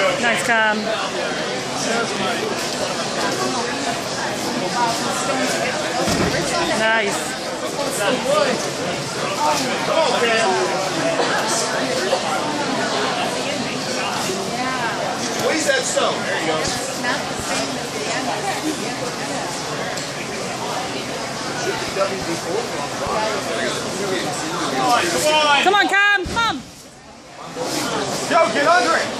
Nice cam. Nice. Squeeze that stone. There you go. Come on, Cam. Come on. Joe, get under it.